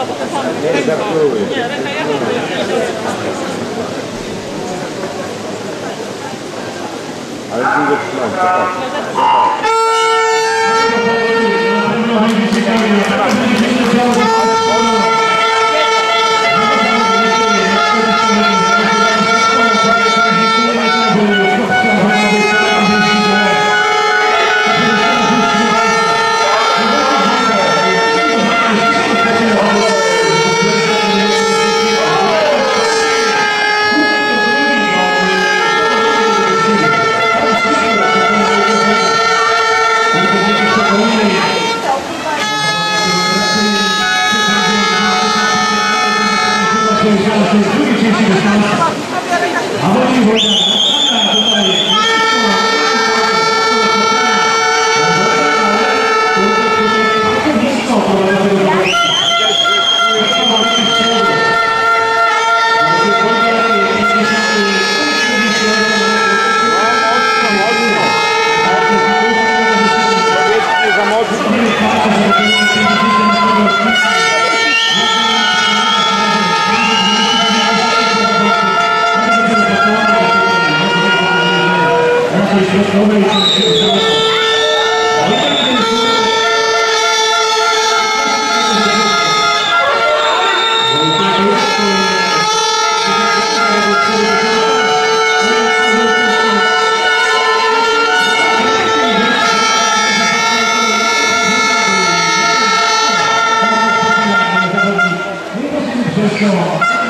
Nie. Nie, ręka Ale długo trzymam, tak. Powiedzcie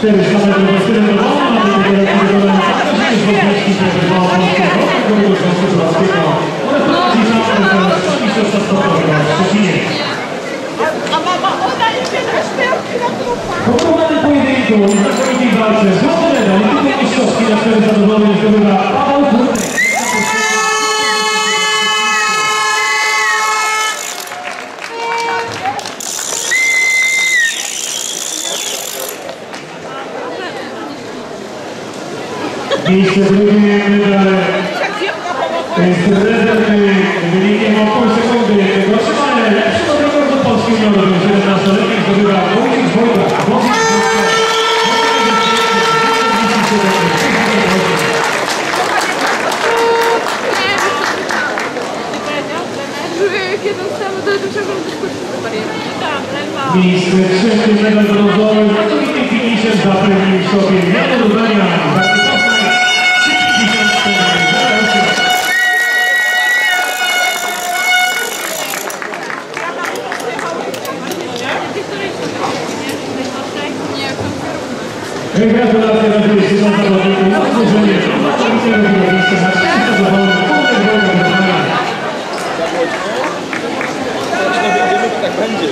do tyle do domu, a do tego roku do domu także jest podwyżki przebywało Polskiego Związku Słowackiego oraz prowadzi sam mistrzostwa sportowego w Szczecinie. A idzie na śmierć na trupach. Po pojedynku walce złoty medal i mistrzowski na czele zadowolony zdobywa Paweł Kurtek. Miejsce drugie medal to jest rezerwy wynikiem o pół sekundy. Otrzymane lepszego rekordu polskiego narodu 17-letni zdobywa Wojciech lewa. Miejsce trzecie medal brązowy z znakomitym finiszem zapewnił sobie Jan Tak będzie.